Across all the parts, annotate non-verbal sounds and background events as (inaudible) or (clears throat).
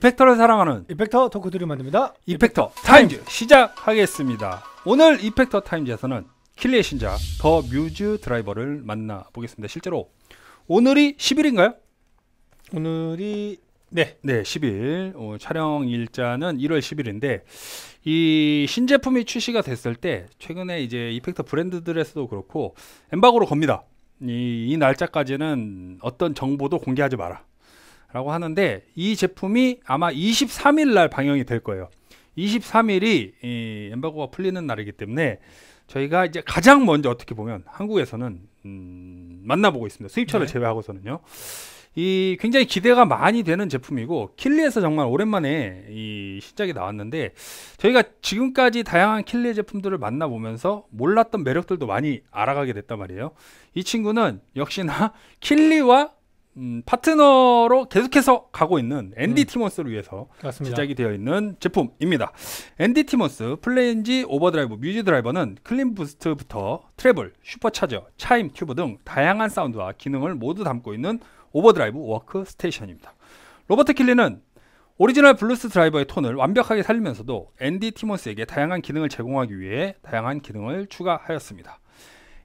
effector를 사랑하는 effector 덕후들이 만듭니다. Effector Times 시작하겠습니다. 오늘 Effector Times에서는 Keeley의 신작 The Muse Driver를 만나보겠습니다. 실제로 오늘이 10일인가요? 오늘이 네 네, 10일. 어, 촬영 일자는 1월 10일인데 이 신제품이 출시가 됐을 때 최근에 이제 effector 브랜드들에서도 그렇고 엠바고를 겁니다. 이, 이 날짜까지는 어떤 정보도 공개하지 마라. 라고 하는데 이 제품이 아마 23일 날 방영이 될 거예요. 23일이 이 엠바고가 풀리는 날이기 때문에 저희가 이제 가장 먼저 어떻게 보면 한국에서는 음, 만나보고 있습니다. 수입차를 네. 제외하고서는요. 이 굉장히 기대가 많이 되는 제품이고 킬리에서 정말 오랜만에 이 신작이 나왔는데 저희가 지금까지 다양한 킬리 제품들을 만나보면서 몰랐던 매력들도 많이 알아가게 됐단 말이에요. 이 친구는 역시나 Keeley와 음, 파트너로 계속해서 가고 있는 앤디 음. 티몬스를 위해서 맞습니다. 제작이 되어 있는 제품입니다. 앤디 티몬스 full range overdrive Muse Driver는 clean boost부터 treble, supercharger, chime tube 등 다양한 사운드와 기능을 모두 담고 있는 overdrive workstation입니다. 로버트 킬리는 오리지널 Blues Driver의 톤을 완벽하게 살리면서도 앤디 티몬스에게 다양한 기능을 제공하기 위해 다양한 기능을 추가하였습니다.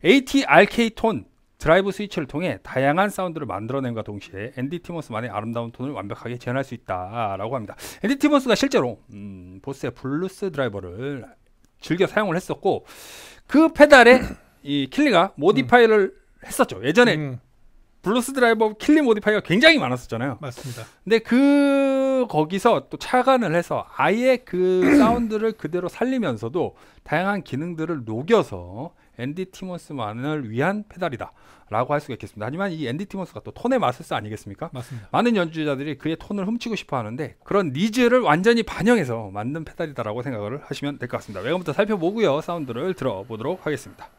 ATRK 톤 드라이브 스위치를 통해 다양한 사운드를 만들어냄과 동시에 앤디 티몬스만의 아름다운 톤을 완벽하게 재현할 수 있다라고 합니다. 앤디 티몬스가 실제로 음, BOSS의 Blues Driver를 즐겨 사용을 했었고 그 페달에 이 Keeley가 modify를 했었죠. 예전에 음, Blues Driver Keeley modify가 굉장히 많았었잖아요. 맞습니다. 근데 그 거기서 또 착안을 해서 아예 그 사운드를 그대로 살리면서도 다양한 기능들을 녹여서 앤디 티몬스만을 위한 페달이다라고 할 수가 있겠습니다. 하지만 이 앤디 티몬스가 또 톤의 마술사 아니겠습니까? 맞습니다. 많은 연주자들이 그의 톤을 훔치고 싶어 하는데 그런 needs를 완전히 반영해서 만든 페달이다라고 생각을 하시면 될 것 같습니다. 외관부터 살펴보고요. 사운드를 들어보도록 하겠습니다.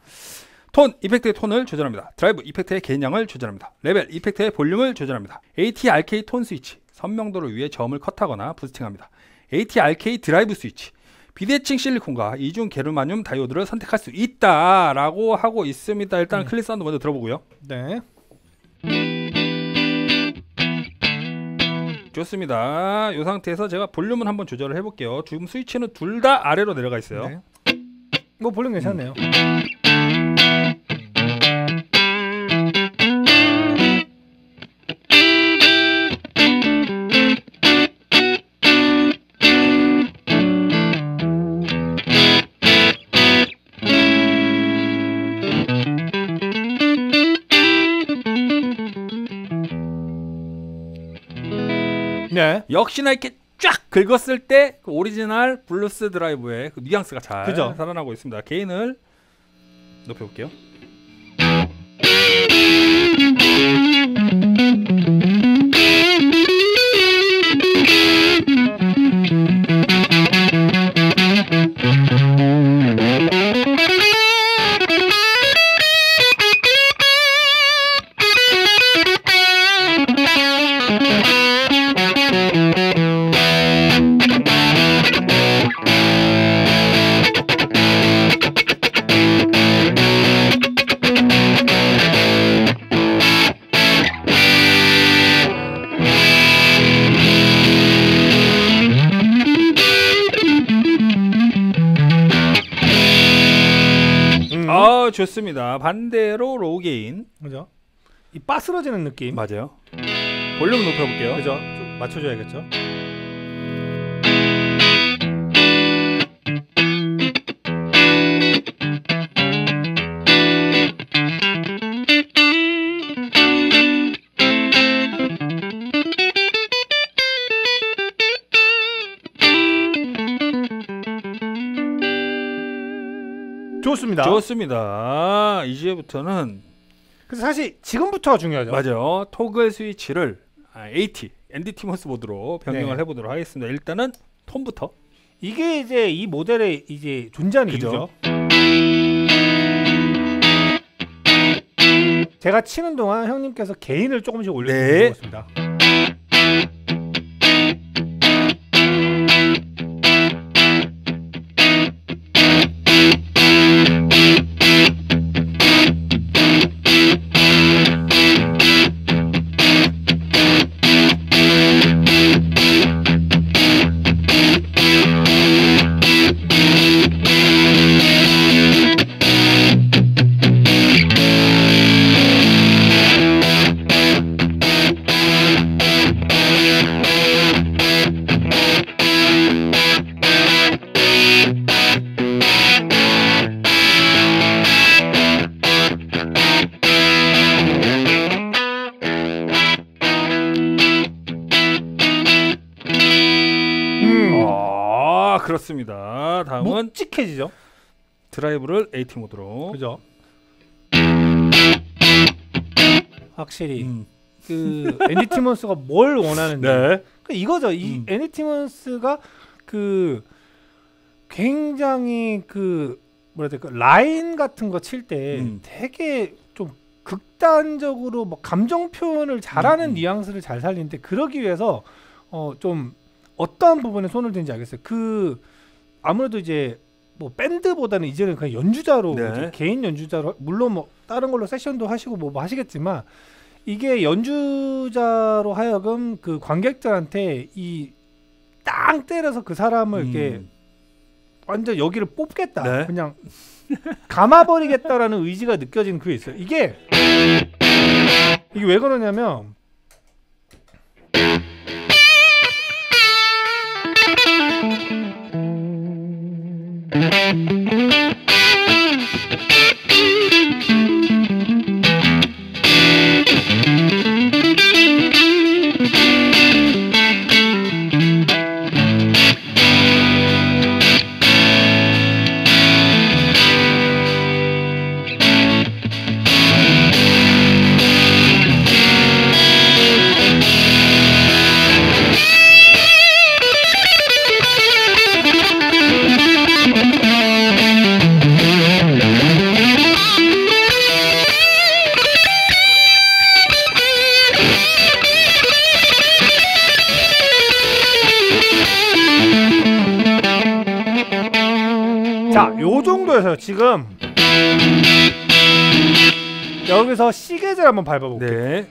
톤, effect의 톤을 조절합니다. 드라이브, effect의 gain량을 조절합니다. 레벨, effect의 볼륨을 조절합니다. ATRK 톤 스위치, 선명도를 위해 저음을 컷하거나 boosting합니다. ATRK 드라이브 스위치, 비대칭 실리콘과 이중 게르마늄 다이오드를 선택할 수 있다라고 하고 있습니다. 일단 음. clean 사운드 먼저 들어보고요. 네. 좋습니다. 이 상태에서 제가 볼륨은 한번 조절을 해볼게요. 지금 스위치는 둘 다 아래로 내려가 있어요. 네. 뭐 볼륨 괜찮네요. 네. 역시나 이렇게 쫙 긁었을 때 그 오리지널 Blues Drive의 그 뉘앙스가 잘 그죠. 살아나고 있습니다. gain을 높여볼게요. 좋습니다. 반대로 low gain 그죠? 이 바스러지는 느낌. 맞아요. 볼륨 높여볼게요. 그죠? 좀 맞춰줘야겠죠. 좋습니다. 좋습니다. 이제부터는 그래서 사실 지금부터가 중요하죠. 맞아요. 토글 스위치를 아, AT 앤디 티머스 모드로 변경을 네. 해보도록 하겠습니다. 일단은 톤부터 이게 이제 이 모델의 이제 존재하는 그죠. 이유죠. 제가 치는 동안 형님께서 개인을 조금씩 네. 올려주는 것입니다. 좋습니다. 다음은 묵직해지죠. 드라이브를 AT 모드로. 그죠? 확실히 음. 그 앤디 티먼스가 뭘 원하는지 네. 그 이거죠. 이 음. 앤디 티먼스가 그 굉장히 그 뭐라 해야 될까 라인 같은 거 칠때 음. 되게 좀 극단적으로 뭐 감정 표현을 잘하는 음. 뉘앙스를 잘 살리는데 그러기 위해서 어 좀 어떠한 부분에 손을 대는지 알겠어요. 그 아무래도 이제 뭐 밴드보다는 이제는 그냥 연주자로 네. 개인 연주자로 물론 뭐 다른 걸로 세션도 하시고 뭐, 뭐 하시겠지만 이게 연주자로 하여금 그 관객들한테 이 땅 때려서 그 사람을 이렇게 음. 완전 여기를 뽑겠다. 네. 그냥 감아버리겠다라는 의지가 느껴지는 그게 있어요. 이게 이게 왜 그러냐면 자, 요 정도에서 지금 여기서 시계를 한번 밟아볼게요. 네.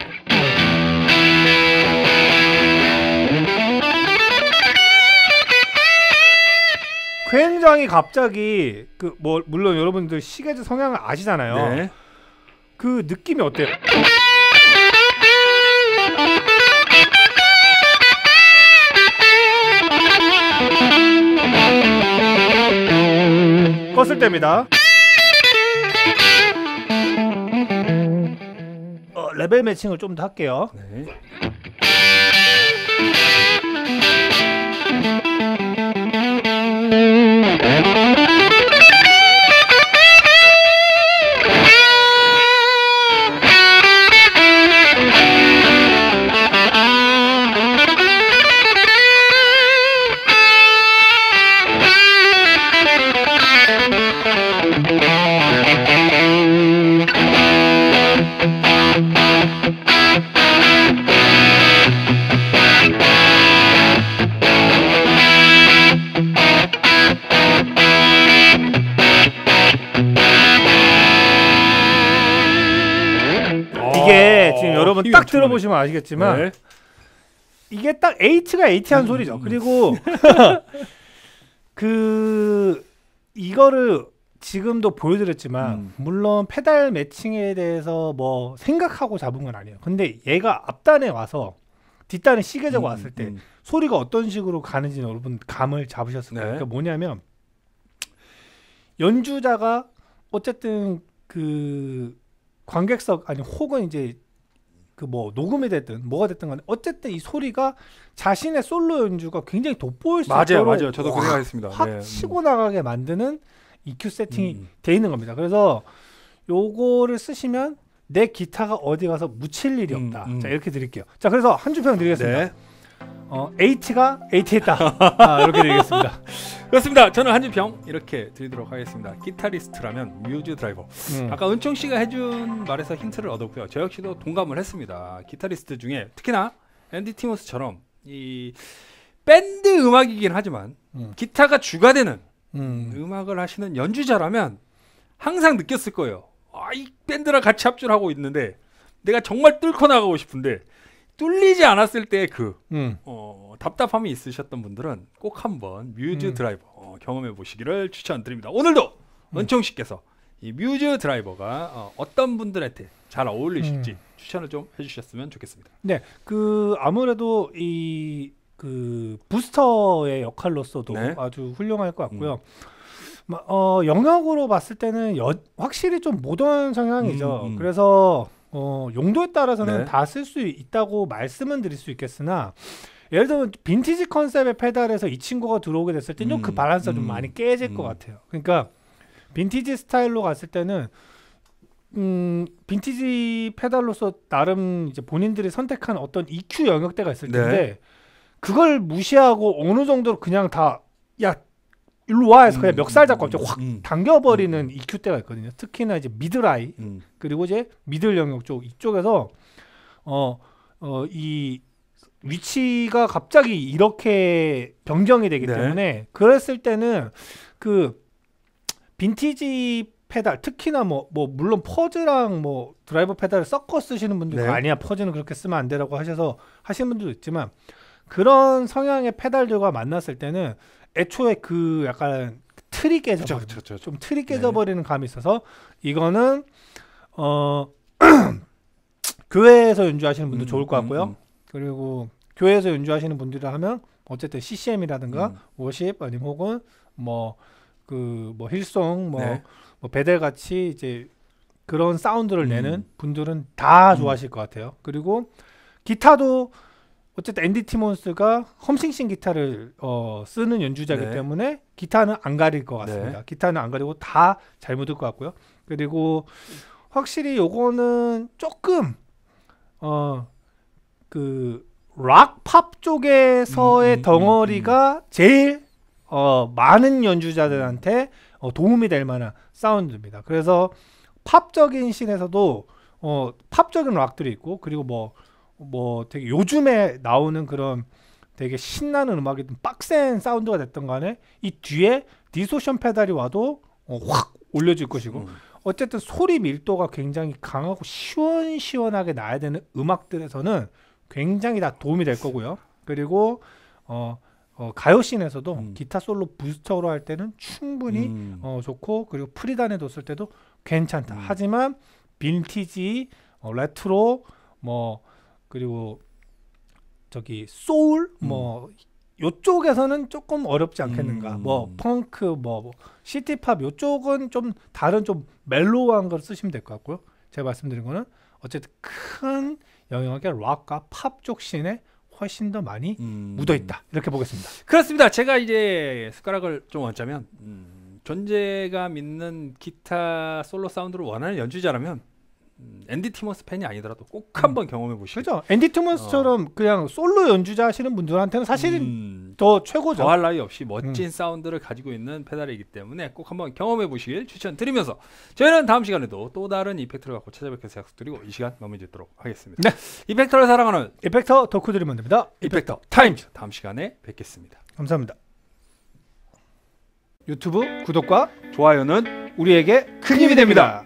굉장히 갑자기 그 뭐 물론 여러분들 시계즈 성향을 아시잖아요. 네. 그 느낌이 어때요? 껐을 때입니다. 어, 레벨 매칭을 좀 더 할게요. 네. 딱. 들어보시면 아시겠지만 네. 이게 딱 H가 H한 음, 소리죠. 음. 그리고 (laughs) 그 이거를 지금도 보여드렸지만 음. 물론 페달 매칭에 대해서 뭐 생각하고 잡은 건 아니에요. 근데 얘가 앞단에 와서 뒷단에 시계자가 음, 왔을 때 음. 소리가 어떤 식으로 가는지 여러분 감을 잡으셨을 거예요. 네. 그러니까 뭐냐면 연주자가 어쨌든 그 관객석 아니 혹은 이제 그 뭐 녹음이 됐든 뭐가 됐든 간에 어쨌든 이 소리가 자신의 솔로 연주가 굉장히 돋보일 수 맞아요, 있도록 맞아요. 저도 그 확- 생각했습니다. 확 네. 치고 나가게 만드는 EQ 세팅이 음. 돼 있는 겁니다. 그래서 요거를 쓰시면 내 기타가 어디 가서 묻힐 일이 음, 없다. 음. 자 이렇게 드릴게요. 자 그래서 한 줄 평 드리겠습니다. 네. 어, H가 H했다. (laughs) 아, 이렇게 드리겠습니다. 그렇습니다. 저는 한줄평 이렇게 드리도록 하겠습니다. 기타리스트라면 Muse Driver. 음. 아까 은총 씨가 해준 말에서 힌트를 얻었고요. 저 역시도 동감을 했습니다. 기타리스트 중에 특히나 앤디 티몬스처럼 이 밴드 음악이긴 하지만 음. 기타가 주가 되는 음. 음악을 하시는 연주자라면 항상 느꼈을 거예요. 아, 이 밴드랑 같이 합주를 하고 있는데 내가 정말 뚫고 나가고 싶은데 뚫리지 않았을 때그 음. 어, 답답함이 있으셨던 분들은 꼭 한번 뮤즈 음. 드라이버 어, 경험해 보시기를 추천드립니다. 오늘도 은총 씨께서 이 Muse Driver가 어, 떤 분들한테 잘 어울리실지 음. 추천을 좀 해주셨으면 좋겠습니다. 네, 그 아무래도 이 그 부스터의 역할로서도 네. 아주 훌륭할 것 같고요. 마- 어, 영역으로 봤을 때는 여, 확실히 좀 모던 성향이죠. 음, 음. 그래서 어, 용도에 따라서는 네. 다쓸 수 있다고 말씀은 드릴 수 있겠으나 예를 들면 빈티지 컨셉의 페달에서 이 친구가 들어오게 됐을 때는 그 음, 밸런스가 좀 음, 많이 깨질 것 음. 같아요. 그러니까 빈티지 스타일로 갔을 때는 음 빈티지 페달로서 나름 이제 본인들이 선택한 어떤 EQ 영역대가 있을 네. 텐데 그걸 무시하고 어느 정도로 그냥 다 야 일로 와 해서 그냥 음, 멱살 잡고 음, 갑자기 확 음, 당겨버리는 EQ 때가 있거든요. 특히나 이제 미드라이 음. 그리고 이제 미들 영역 쪽 이쪽에서 어 어 이 위치가 갑자기 이렇게 변경이 되기 네. 때문에 그랬을 때는 그 빈티지 페달 특히나 뭐뭐 물론 fuzz랑 뭐 드라이브 페달을 섞어 쓰시는 분들도 네. 아니야 fuzz는 그렇게 쓰면 안 되라고 하셔서 하시는 분들도 있지만 그런 성향의 페달들과 만났을 때는 애초에 그 약간 틀이 깨져. 좀 틀이 네. 깨져버리는 감이 있어서 이거는 어 (clears throat) 교회에서 연주하시는 분도 음, 좋을 것 같고요. 음, 음. 그리고 교회에서 연주하시는 분들이라 하면 어쨌든 CCM이라든가 음. worship 아니면 혹은 뭐그 뭐 힐송 뭐, 네. 뭐 베델 같이 이제 그런 사운드를 음. 내는 분들은 다 음. 좋아하실 것 같아요. 그리고 기타도 어쨌든 앤디 티몬스가 험싱싱 기타를 어, 쓰는 연주자이기 네. 때문에 기타는 안 가릴 것 같습니다. 기타는 안 가리고 다 잘 묻을 것 같고요. 그리고 확실히 요거는 조금 어 그 락 팝 쪽에서의 음, 음, 덩어리가 제일 어 많은 연주자들한테 어, 도움이 될 만한 사운드입니다. 그래서 팝적인 scene에서도 어 팝적인 락들이 있고 그리고 뭐 뭐 되게 요즘에 나오는 그런 되게 신나는 음악이든 빡센 사운드가 됐던 간에 이 뒤에 distortion 페달이 와도 어, 확 올려질 것이고 음. 어쨌든 소리 밀도가 굉장히 강하고 시원시원하게 나야 되는 음악들에서는 굉장히 다 도움이 될 거고요. 그리고 어, 어, 가요 scene에서도 음. 기타 솔로 부스터로 할 때는 충분히 음. 어, 좋고 그리고 pre단에 뒀을 때도 괜찮다. 음. 하지만 빈티지, 어, 레트로 뭐 그리고 저기 소울 뭐 요쪽에서는 조금 어렵지 않겠는가. 음. 뭐 펑크 뭐, 뭐 city pop 요쪽은 좀 다른 좀 mellow한 걸 쓰시면 될 것 같고요. 제가 말씀드린 거는 어쨌든 큰 영역의 락과 팝 쪽 씬에 훨씬 더 많이 음. 묻어 있다. 이렇게 보겠습니다. 그렇습니다. 제가 이제 숟가락을 좀 얹자면 음, 존재감 있는 기타 솔로 사운드를 원하는 연주자라면 음, 앤디 티먼스 팬이 아니더라도 꼭 한번 경험해 보시죠. 그죠? 앤디 티먼스처럼 그냥 솔로 연주자 하시는 분들한테는 사실은 음, 더 최고죠. 더할 나위 없이 멋진 사운드를 가지고 있는 페달이기 때문에 꼭 한번 경험해 보시길 추천드리면서 저희는 다음 시간에도 또 다른 이펙트를 갖고 찾아뵙겠서 약속드리고 이 시간 짓도록 하겠습니다. 네. 이펙터를 사랑하는 이펙터 덕후 드리면 됩니다. 이펙터 타임즈 다음 시간에 뵙겠습니다. 감사합니다. 유튜브 구독과 좋아요는 우리에게 큰 힘이 됩니다.